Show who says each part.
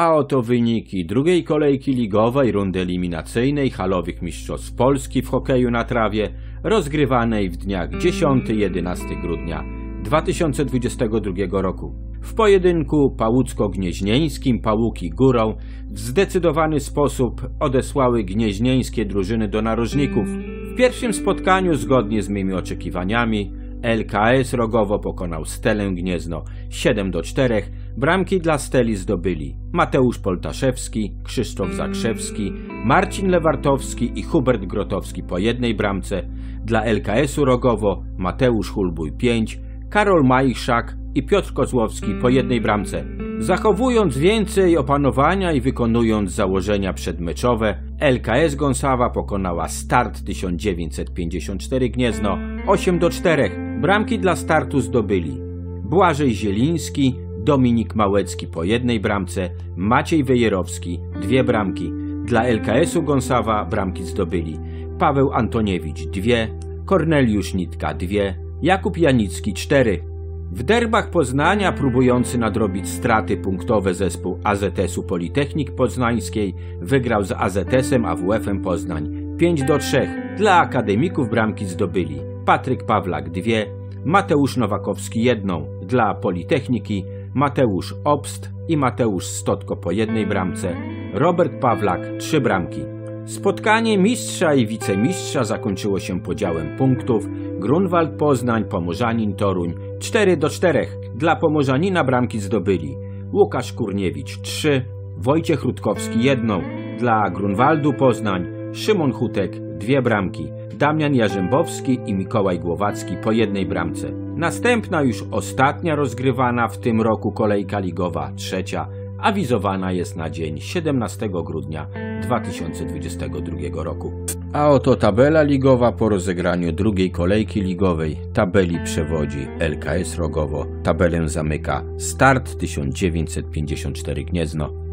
Speaker 1: A oto wyniki drugiej kolejki ligowej rundy eliminacyjnej halowych mistrzostw Polski w hokeju na trawie rozgrywanej w dniach 10-11 grudnia 2022 roku. W pojedynku pałucko-gnieźnieńskim Pałuki górą w zdecydowany sposób odesłały gnieźnieńskie drużyny do narożników. W pierwszym spotkaniu, zgodnie z mymi oczekiwaniami, LKS Rogowo pokonał Stelę Gniezno 7 do 4. Bramki dla Steli zdobyli Mateusz Poltaszewski, Krzysztof Zakrzewski, Marcin Lewartowski i Hubert Grotowski po jednej bramce. Dla LKS-u Rogowo Mateusz Hulbuj 5, Karol Majszak i Piotr Kozłowski po jednej bramce. Zachowując więcej opanowania i wykonując założenia przedmeczowe, LKS Gąsawa pokonała Start 1954 Gniezno 8 do 4. Bramki dla startu zdobyli Błażej Zieliński, Dominik Małecki po jednej bramce, Maciej Wejerowski dwie bramki. Dla LKS-u Gąsawa bramki zdobyli Paweł Antoniewicz dwie, Korneliusz Nitka dwie, Jakub Janicki cztery. W derbach Poznania próbujący nadrobić straty punktowe zespół AZS-u Politechnik Poznańskiej wygrał z AZS-em AWF-em Poznań 5 do 3. Dla akademików bramki zdobyli Patryk Pawlak dwie, Mateusz Nowakowski jedną. Dla Politechniki Mateusz Obst i Mateusz Stotko po jednej bramce, Robert Pawlak trzy bramki. Spotkanie mistrza i wicemistrza zakończyło się podziałem punktów. Grunwald Poznań, Pomorzanin Toruń 4 do 4. Dla Pomorzanina bramki zdobyli Łukasz Kurniewicz 3, Wojciech Rutkowski 1. Dla Grunwaldu Poznań Szymon Hutek dwie bramki. Damian Jarzębowski i Mikołaj Głowacki po jednej bramce. Następna już ostatnia rozgrywana w tym roku kolejka ligowa, trzecia, awizowana jest na dzień 17 grudnia 2022 roku. A oto tabela ligowa po rozegraniu drugiej kolejki ligowej. Tabeli przewodzi LKS Rogowo. Tabelę zamyka Start 1954 Gniezno.